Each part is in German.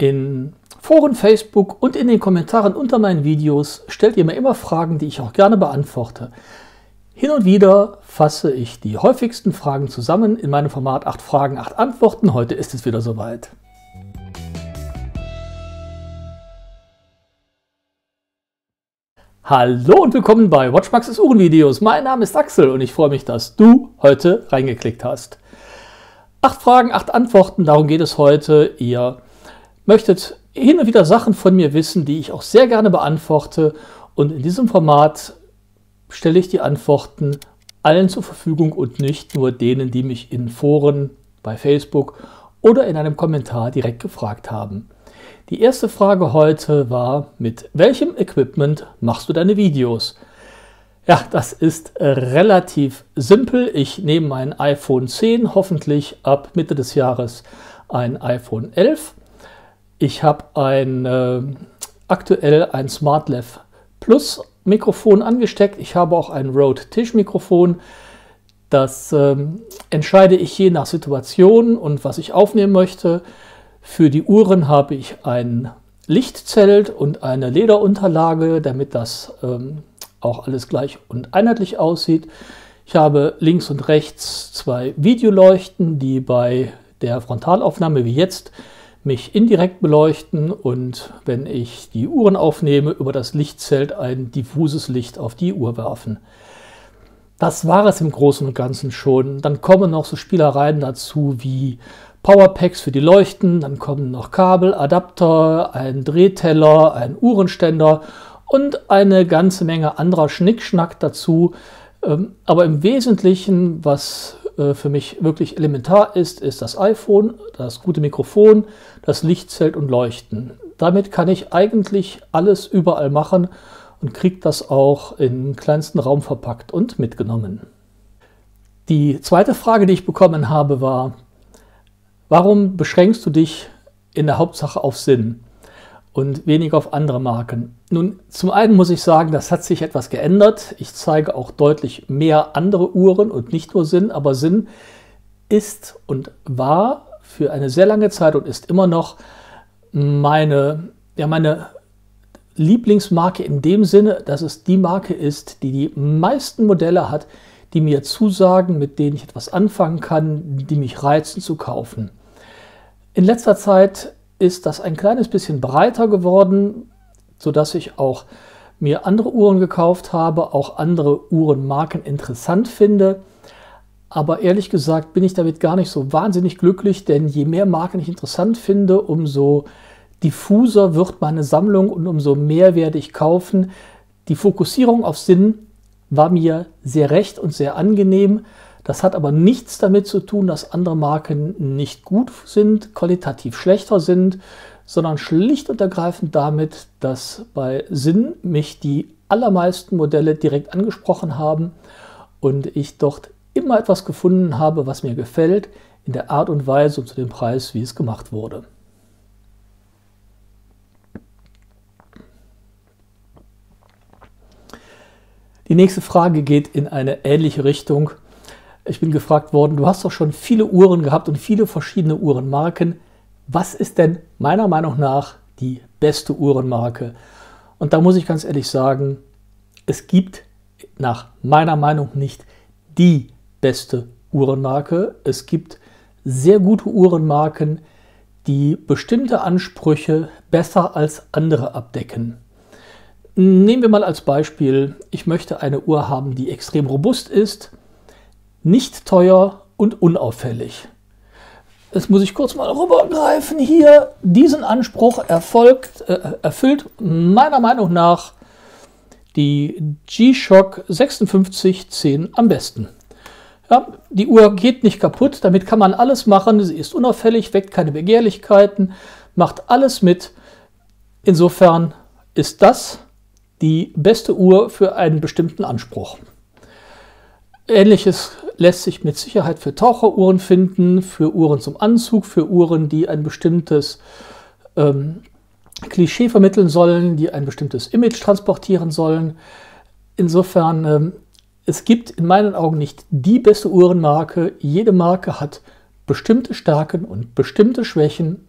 In Foren, Facebook und in den Kommentaren unter meinen Videos stellt ihr mir immer Fragen, die ich auch gerne beantworte. Hin und wieder fasse ich die häufigsten Fragen zusammen in meinem Format 8 Fragen, 8 Antworten. Heute ist es wieder soweit. Hallo und willkommen bei Watchmaxes Uhrenvideos. Mein Name ist Axel und ich freue mich, dass du heute reingeklickt hast. Acht Fragen, acht Antworten, darum geht es heute. Ihr möchtet hin und wieder Sachen von mir wissen, die ich auch sehr gerne beantworte. Und in diesem Format stelle ich die Antworten allen zur Verfügung und nicht nur denen, die mich in Foren, bei Facebook oder in einem Kommentar direkt gefragt haben. Die erste Frage heute war, mit welchem Equipment machst du deine Videos? Ja, das ist relativ simpel. Ich nehme mein iPhone 10, hoffentlich ab Mitte des Jahres ein iPhone 11 ich habe ein, äh, aktuell ein SmartLav Plus Mikrofon angesteckt. Ich habe auch ein Rode Tischmikrofon. Das ähm, entscheide ich je nach Situation und was ich aufnehmen möchte. Für die Uhren habe ich ein Lichtzelt und eine Lederunterlage, damit das ähm, auch alles gleich und einheitlich aussieht. Ich habe links und rechts zwei Videoleuchten, die bei der Frontalaufnahme wie jetzt mich indirekt beleuchten und wenn ich die Uhren aufnehme, über das Lichtzelt ein diffuses Licht auf die Uhr werfen. Das war es im Großen und Ganzen schon. Dann kommen noch so Spielereien dazu wie Powerpacks für die Leuchten, dann kommen noch Kabel, Adapter, ein Drehteller, ein Uhrenständer und eine ganze Menge anderer Schnickschnack dazu. Ähm, aber im Wesentlichen, was für mich wirklich elementar ist, ist das iPhone, das gute Mikrofon, das Lichtzelt und Leuchten. Damit kann ich eigentlich alles überall machen und kriege das auch im kleinsten Raum verpackt und mitgenommen. Die zweite Frage, die ich bekommen habe, war, warum beschränkst du dich in der Hauptsache auf Sinn? Und weniger auf andere Marken. Nun, zum einen muss ich sagen, das hat sich etwas geändert. Ich zeige auch deutlich mehr andere Uhren und nicht nur Sinn, aber Sinn ist und war für eine sehr lange Zeit und ist immer noch meine, ja, meine Lieblingsmarke in dem Sinne, dass es die Marke ist, die die meisten Modelle hat, die mir zusagen, mit denen ich etwas anfangen kann, die mich reizen zu kaufen. In letzter Zeit ist das ein kleines bisschen breiter geworden, sodass ich auch mir andere Uhren gekauft habe, auch andere Uhrenmarken interessant finde. Aber ehrlich gesagt bin ich damit gar nicht so wahnsinnig glücklich, denn je mehr Marken ich interessant finde, umso diffuser wird meine Sammlung und umso mehr werde ich kaufen. Die Fokussierung auf Sinn war mir sehr recht und sehr angenehm. Das hat aber nichts damit zu tun, dass andere Marken nicht gut sind, qualitativ schlechter sind, sondern schlicht und ergreifend damit, dass bei Sinn mich die allermeisten Modelle direkt angesprochen haben und ich dort immer etwas gefunden habe, was mir gefällt, in der Art und Weise und zu dem Preis, wie es gemacht wurde. Die nächste Frage geht in eine ähnliche Richtung. Ich bin gefragt worden, du hast doch schon viele Uhren gehabt und viele verschiedene Uhrenmarken. Was ist denn meiner Meinung nach die beste Uhrenmarke? Und da muss ich ganz ehrlich sagen, es gibt nach meiner Meinung nicht die beste Uhrenmarke. Es gibt sehr gute Uhrenmarken, die bestimmte Ansprüche besser als andere abdecken. Nehmen wir mal als Beispiel, ich möchte eine Uhr haben, die extrem robust ist, nicht teuer und unauffällig. Jetzt muss ich kurz mal rübergreifen hier. Diesen Anspruch erfolgt, äh, erfüllt meiner Meinung nach die G-Shock 5610 am besten. Ja, die Uhr geht nicht kaputt, damit kann man alles machen. Sie ist unauffällig, weckt keine Begehrlichkeiten, macht alles mit. Insofern ist das die beste Uhr für einen bestimmten Anspruch. Ähnliches lässt sich mit Sicherheit für Taucheruhren finden, für Uhren zum Anzug, für Uhren, die ein bestimmtes ähm, Klischee vermitteln sollen, die ein bestimmtes Image transportieren sollen. Insofern, ähm, es gibt in meinen Augen nicht die beste Uhrenmarke. Jede Marke hat bestimmte Stärken und bestimmte Schwächen.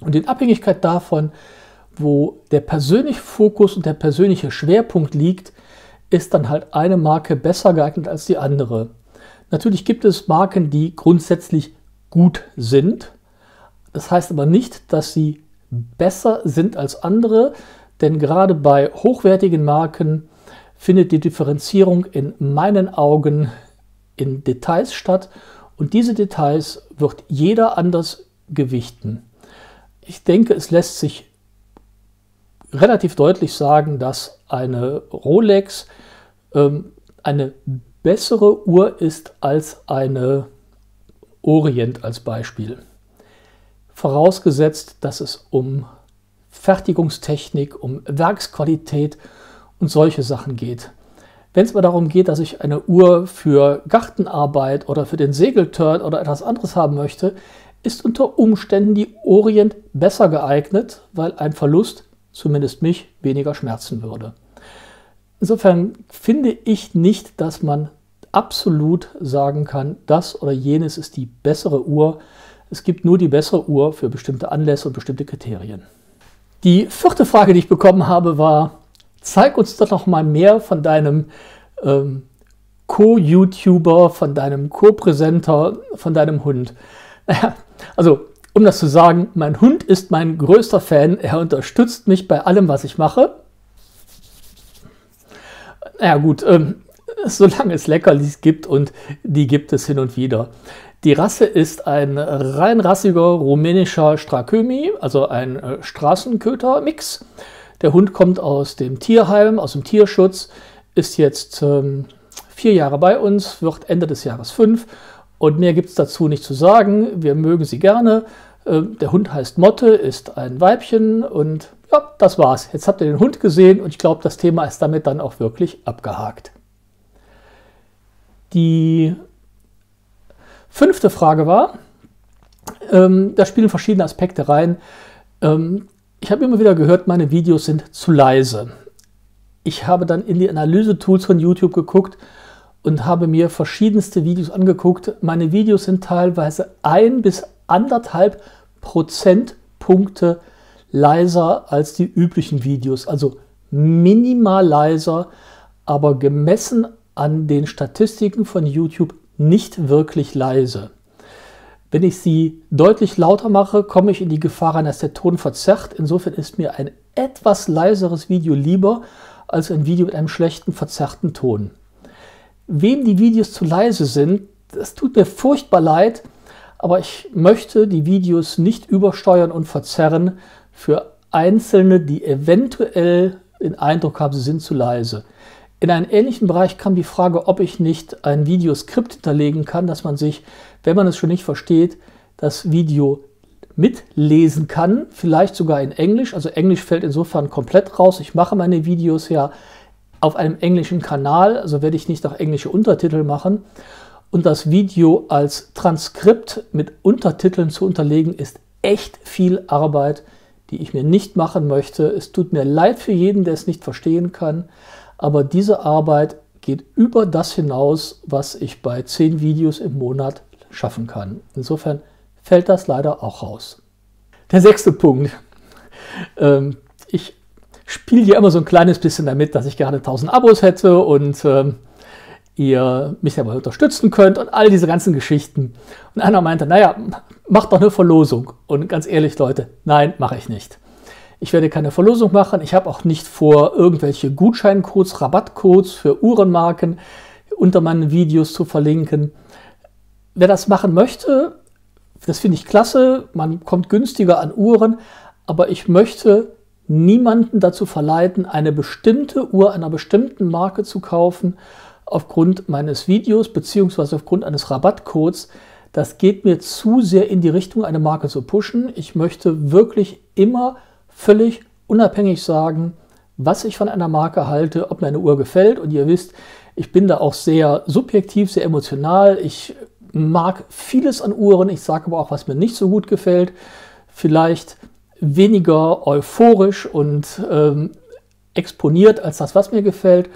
Und in Abhängigkeit davon, wo der persönliche Fokus und der persönliche Schwerpunkt liegt, ist dann halt eine Marke besser geeignet als die andere. Natürlich gibt es Marken, die grundsätzlich gut sind. Das heißt aber nicht, dass sie besser sind als andere, denn gerade bei hochwertigen Marken findet die Differenzierung in meinen Augen in Details statt und diese Details wird jeder anders gewichten. Ich denke, es lässt sich relativ deutlich sagen, dass eine Rolex ähm, eine bessere Uhr ist als eine Orient als Beispiel. Vorausgesetzt, dass es um Fertigungstechnik, um Werksqualität und solche Sachen geht. Wenn es aber darum geht, dass ich eine Uhr für Gartenarbeit oder für den Segelturn oder etwas anderes haben möchte, ist unter Umständen die Orient besser geeignet, weil ein Verlust zumindest mich weniger schmerzen würde. Insofern finde ich nicht, dass man absolut sagen kann, das oder jenes ist die bessere Uhr. Es gibt nur die bessere Uhr für bestimmte Anlässe und bestimmte Kriterien. Die vierte Frage, die ich bekommen habe, war, zeig uns doch noch mal mehr von deinem ähm, Co-YouTuber, von deinem Co-Präsenter, von deinem Hund. Also, um das zu sagen, mein Hund ist mein größter Fan. Er unterstützt mich bei allem, was ich mache. Ja gut, ähm, solange es Leckerlis gibt und die gibt es hin und wieder. Die Rasse ist ein reinrassiger rumänischer Strakömi, also ein äh, Straßenköter-Mix. Der Hund kommt aus dem Tierheim, aus dem Tierschutz, ist jetzt ähm, vier Jahre bei uns, wird Ende des Jahres fünf und mehr gibt es dazu nicht zu sagen. Wir mögen sie gerne. Äh, der Hund heißt Motte, ist ein Weibchen und ja, das war's. Jetzt habt ihr den Hund gesehen und ich glaube, das Thema ist damit dann auch wirklich abgehakt. Die fünfte Frage war, ähm, da spielen verschiedene Aspekte rein. Ähm, ich habe immer wieder gehört, meine Videos sind zu leise. Ich habe dann in die Analyse-Tools von YouTube geguckt und habe mir verschiedenste Videos angeguckt. Meine Videos sind teilweise ein bis anderthalb Prozentpunkte leiser als die üblichen Videos, also minimal leiser, aber gemessen an den Statistiken von YouTube nicht wirklich leise. Wenn ich sie deutlich lauter mache, komme ich in die Gefahr dass der Ton verzerrt. Insofern ist mir ein etwas leiseres Video lieber als ein Video mit einem schlechten, verzerrten Ton. Wem die Videos zu leise sind, das tut mir furchtbar leid, aber ich möchte die Videos nicht übersteuern und verzerren für Einzelne, die eventuell den Eindruck haben, sie sind zu leise. In einem ähnlichen Bereich kam die Frage, ob ich nicht ein Videoskript hinterlegen kann, dass man sich, wenn man es schon nicht versteht, das Video mitlesen kann, vielleicht sogar in Englisch. Also Englisch fällt insofern komplett raus. Ich mache meine Videos ja auf einem englischen Kanal, also werde ich nicht auch englische Untertitel machen. Und das Video als Transkript mit Untertiteln zu unterlegen, ist echt viel Arbeit, die ich mir nicht machen möchte. Es tut mir leid für jeden, der es nicht verstehen kann, aber diese Arbeit geht über das hinaus, was ich bei zehn Videos im Monat schaffen kann. Insofern fällt das leider auch raus. Der sechste Punkt. Ähm, ich spiele hier immer so ein kleines bisschen damit, dass ich gerne 1000 Abos hätte und ähm, ihr mich dabei unterstützen könnt und all diese ganzen Geschichten. Und einer meinte, naja, mach doch eine Verlosung. Und ganz ehrlich, Leute, nein, mache ich nicht. Ich werde keine Verlosung machen. Ich habe auch nicht vor, irgendwelche Gutscheincodes, Rabattcodes für Uhrenmarken unter meinen Videos zu verlinken. Wer das machen möchte, das finde ich klasse. Man kommt günstiger an Uhren. Aber ich möchte niemanden dazu verleiten, eine bestimmte Uhr einer bestimmten Marke zu kaufen, aufgrund meines Videos bzw. aufgrund eines Rabattcodes. Das geht mir zu sehr in die Richtung, eine Marke zu pushen. Ich möchte wirklich immer völlig unabhängig sagen, was ich von einer Marke halte, ob mir eine Uhr gefällt. Und ihr wisst, ich bin da auch sehr subjektiv, sehr emotional. Ich mag vieles an Uhren. Ich sage aber auch, was mir nicht so gut gefällt. Vielleicht weniger euphorisch und ähm, exponiert als das, was mir gefällt.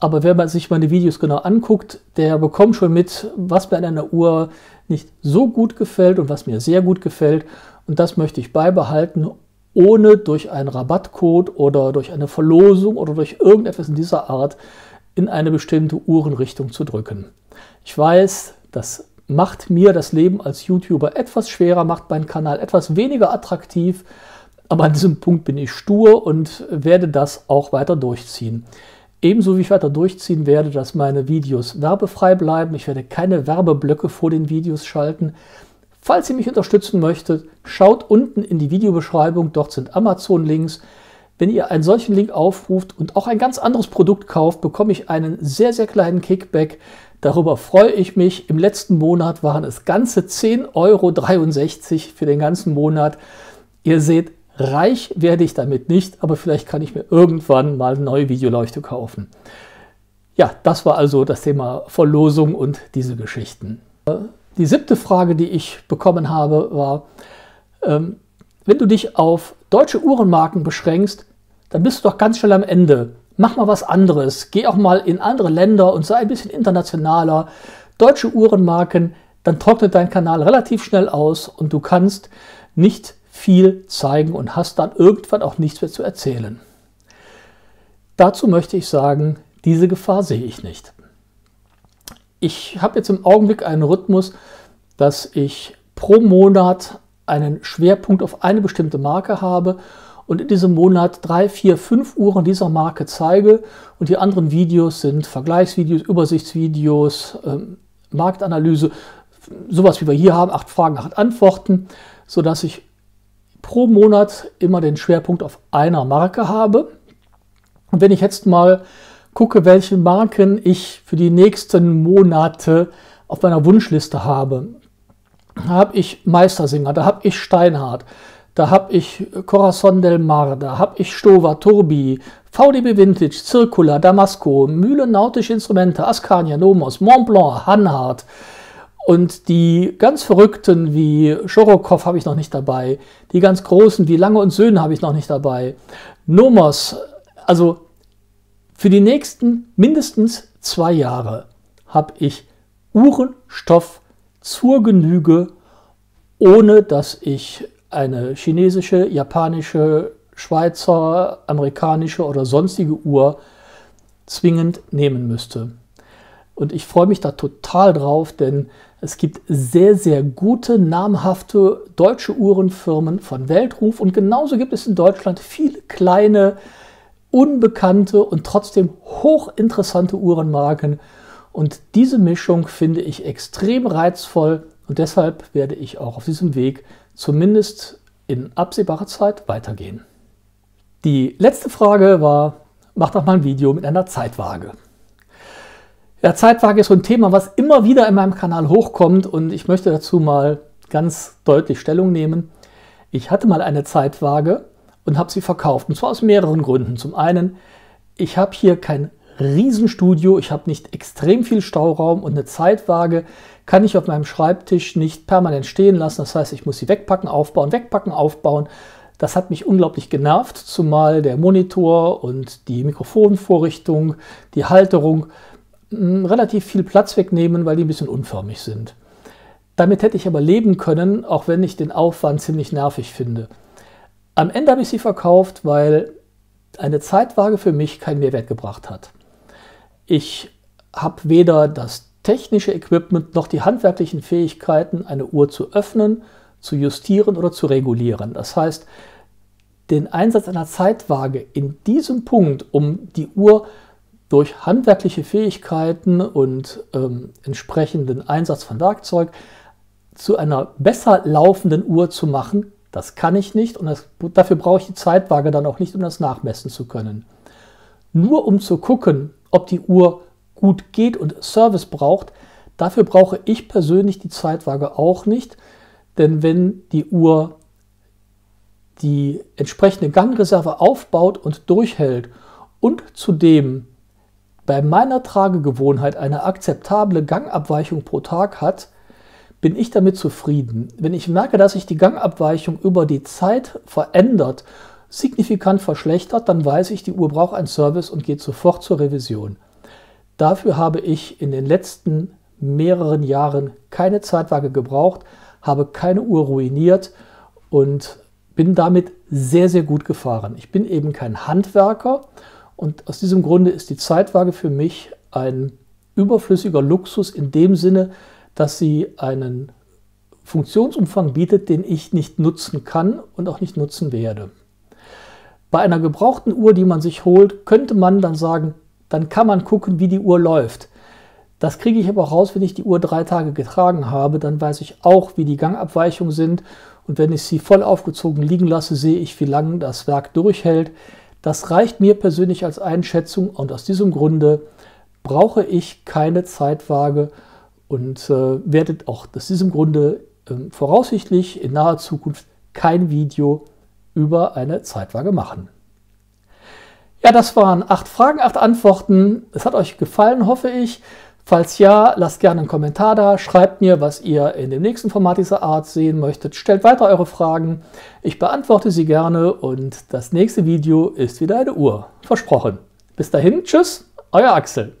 Aber man sich meine Videos genau anguckt, der bekommt schon mit, was mir an einer Uhr nicht so gut gefällt und was mir sehr gut gefällt. und das möchte ich beibehalten, ohne durch einen Rabattcode oder durch eine Verlosung oder durch irgendetwas in dieser Art in eine bestimmte Uhrenrichtung zu drücken. Ich weiß, das macht mir das Leben als YouTuber etwas schwerer, macht meinen Kanal etwas weniger attraktiv, aber an diesem Punkt bin ich stur und werde das auch weiter durchziehen. Ebenso wie ich weiter durchziehen werde, dass meine Videos werbefrei bleiben. Ich werde keine Werbeblöcke vor den Videos schalten. Falls ihr mich unterstützen möchtet, schaut unten in die Videobeschreibung, dort sind Amazon-Links. Wenn ihr einen solchen Link aufruft und auch ein ganz anderes Produkt kauft, bekomme ich einen sehr, sehr kleinen Kickback. Darüber freue ich mich. Im letzten Monat waren es ganze 10,63 Euro für den ganzen Monat. Ihr seht, Reich werde ich damit nicht, aber vielleicht kann ich mir irgendwann mal eine neue Videoleuchte kaufen. Ja, das war also das Thema Verlosung und diese Geschichten. Die siebte Frage, die ich bekommen habe, war, ähm, wenn du dich auf deutsche Uhrenmarken beschränkst, dann bist du doch ganz schnell am Ende. Mach mal was anderes. Geh auch mal in andere Länder und sei ein bisschen internationaler. Deutsche Uhrenmarken, dann trocknet dein Kanal relativ schnell aus und du kannst nicht viel zeigen und hast dann irgendwann auch nichts mehr zu erzählen. Dazu möchte ich sagen, diese Gefahr sehe ich nicht. Ich habe jetzt im Augenblick einen Rhythmus, dass ich pro Monat einen Schwerpunkt auf eine bestimmte Marke habe und in diesem Monat drei, vier, fünf Uhren dieser Marke zeige und die anderen Videos sind Vergleichsvideos, Übersichtsvideos, ähm, Marktanalyse, sowas wie wir hier haben, acht Fragen, acht Antworten, sodass ich pro Monat immer den Schwerpunkt auf einer Marke habe. Und wenn ich jetzt mal gucke, welche Marken ich für die nächsten Monate auf meiner Wunschliste habe, habe ich Meistersinger, da habe ich Steinhardt, da habe ich Corazon del Mar, da habe ich Stover, Turbi, VDB Vintage, Circular, Damasco, Mühle Nautische Instrumente, Ascania, Nomos, Montblanc, Hanhard, und die ganz Verrückten wie Schorokow habe ich noch nicht dabei. Die ganz Großen wie Lange und Söhne habe ich noch nicht dabei. Nomos, also für die nächsten mindestens zwei Jahre habe ich Uhrenstoff zur Genüge, ohne dass ich eine chinesische, japanische, Schweizer, amerikanische oder sonstige Uhr zwingend nehmen müsste. Und ich freue mich da total drauf, denn es gibt sehr, sehr gute, namhafte deutsche Uhrenfirmen von Weltruf und genauso gibt es in Deutschland viele kleine, unbekannte und trotzdem hochinteressante Uhrenmarken. Und diese Mischung finde ich extrem reizvoll und deshalb werde ich auch auf diesem Weg zumindest in absehbarer Zeit weitergehen. Die letzte Frage war, mach doch mal ein Video mit einer Zeitwaage. Ja, Zeitwaage ist so ein Thema, was immer wieder in meinem Kanal hochkommt und ich möchte dazu mal ganz deutlich Stellung nehmen. Ich hatte mal eine Zeitwaage und habe sie verkauft und zwar aus mehreren Gründen. Zum einen, ich habe hier kein Riesenstudio, ich habe nicht extrem viel Stauraum und eine Zeitwaage kann ich auf meinem Schreibtisch nicht permanent stehen lassen. Das heißt, ich muss sie wegpacken, aufbauen, wegpacken, aufbauen. Das hat mich unglaublich genervt, zumal der Monitor und die Mikrofonvorrichtung, die Halterung relativ viel Platz wegnehmen, weil die ein bisschen unförmig sind. Damit hätte ich aber leben können, auch wenn ich den Aufwand ziemlich nervig finde. Am Ende habe ich sie verkauft, weil eine Zeitwaage für mich keinen Mehrwert gebracht hat. Ich habe weder das technische Equipment noch die handwerklichen Fähigkeiten, eine Uhr zu öffnen, zu justieren oder zu regulieren. Das heißt, den Einsatz einer Zeitwaage in diesem Punkt, um die Uhr durch handwerkliche Fähigkeiten und ähm, entsprechenden Einsatz von Werkzeug zu einer besser laufenden Uhr zu machen, das kann ich nicht und das, dafür brauche ich die Zeitwaage dann auch nicht, um das nachmessen zu können. Nur um zu gucken, ob die Uhr gut geht und Service braucht, dafür brauche ich persönlich die Zeitwaage auch nicht, denn wenn die Uhr die entsprechende Gangreserve aufbaut und durchhält und zudem bei meiner Tragegewohnheit eine akzeptable Gangabweichung pro Tag hat, bin ich damit zufrieden. Wenn ich merke, dass sich die Gangabweichung über die Zeit verändert, signifikant verschlechtert, dann weiß ich, die Uhr braucht einen Service und geht sofort zur Revision. Dafür habe ich in den letzten mehreren Jahren keine Zeitwaage gebraucht, habe keine Uhr ruiniert und bin damit sehr, sehr gut gefahren. Ich bin eben kein Handwerker und aus diesem Grunde ist die Zeitwaage für mich ein überflüssiger Luxus in dem Sinne, dass sie einen Funktionsumfang bietet, den ich nicht nutzen kann und auch nicht nutzen werde. Bei einer gebrauchten Uhr, die man sich holt, könnte man dann sagen, dann kann man gucken, wie die Uhr läuft. Das kriege ich aber auch raus, wenn ich die Uhr drei Tage getragen habe. Dann weiß ich auch, wie die Gangabweichungen sind. Und wenn ich sie voll aufgezogen liegen lasse, sehe ich, wie lange das Werk durchhält. Das reicht mir persönlich als Einschätzung und aus diesem Grunde brauche ich keine Zeitwaage und äh, werde auch aus diesem Grunde äh, voraussichtlich in naher Zukunft kein Video über eine Zeitwaage machen. Ja, das waren acht Fragen, acht Antworten. Es hat euch gefallen, hoffe ich. Falls ja, lasst gerne einen Kommentar da, schreibt mir, was ihr in dem nächsten Format dieser Art sehen möchtet, stellt weiter eure Fragen, ich beantworte sie gerne und das nächste Video ist wieder eine Uhr. Versprochen. Bis dahin, tschüss, euer Axel.